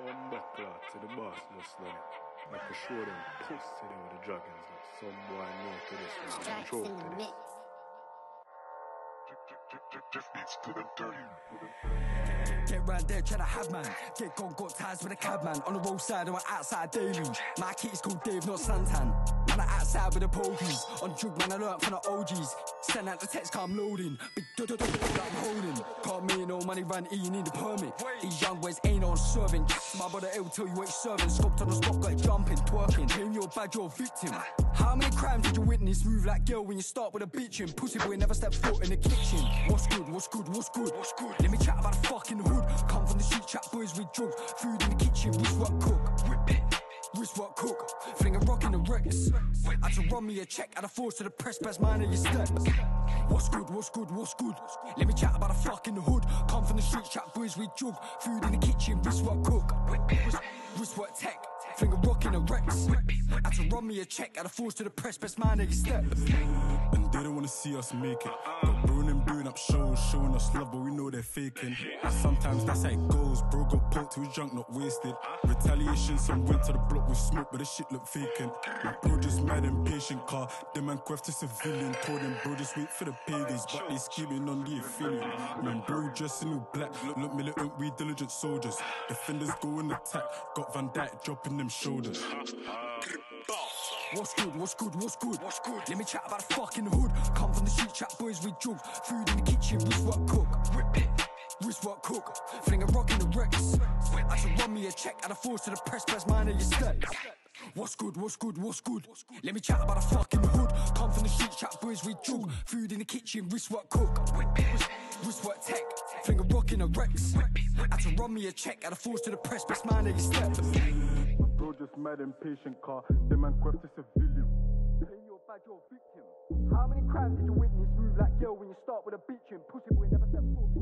Bumbuckler to the boss just now. I can show them pussy there with the dragons. That some boy know to this one. Tracks Choke in to the this. Get round there, try to have man. Get gone, got ties with a cab man. On the roadside or outside daily. My kid's called Dave, not Santan. Man, I outside with the pokies. On drug, man, I learnt from the OGs. Send out the text, car I'm loading. Big do do do that I'm holding. Money, run E, you need a permit. These young boys ain't on serving. My brother L tell you ain't serving. Scoped on the spot, got it jumping, twerking. Claim you're bad, you're a victim. How many crimes did you witness? Move like girl when you start with a bitchin'. Pussy boy never step foot in the kitchen. What's good? What's good? What's good? What's good? Let me chat about the fucking hood. Come from the street, chat boys with drugs. Food in the kitchen, wrist work cook. Rip it. Wrist work cook. Fling a rock in the Rex. I had to run me a check out of force to the press, best man of your steps. What's good? What's good? What's good? Let me chat about a fuck in the hood. Come from the street, chat boys with jug. Food in the kitchen, wrist work cook. Wrist, work tech. Fling a rock in the Rex. Had to run me a check out of force to the press, best man of your steps. And they don't wanna see us make it. Got doing up shows, showing us love, but we know they're faking. And sometimes that's how it goes. Bro got poked, was drunk, not wasted. Retaliation, some went to the block with smoke, but the shit look vacant. My bro just mad impatient car. The man queft to civilian. Told them, bro, just wait for the paydays, but they scheming on the affiliate. Man, bro dressed in all black, look militant, we diligent soldiers. Defenders go attack, got Van Dijk dropping them shoulders. What's good? What's good? What's good? What's good? Let me chat about the fucking hood. Come from the street, chat boys with drugs. Food in the kitchen, wrist work cook. Whip it. Wrist work cook. Fling a rock in the Rex. I should run me a check out of force to the press, best man of your steps. What's good? What's good? What's good? Let me chat about the fucking hood. Come from the street, chat boys with drug. Food in the kitchen, wrist work cook. Wrist work tech. Fling a rock in the Rex. I should run me a check out of force to the press, best man of your steps. Mad impatient car. The man to civilian. Bad, you're a victim. How many crimes did you witness? Move like girl when you start with a bitch and pussy boy never step foot.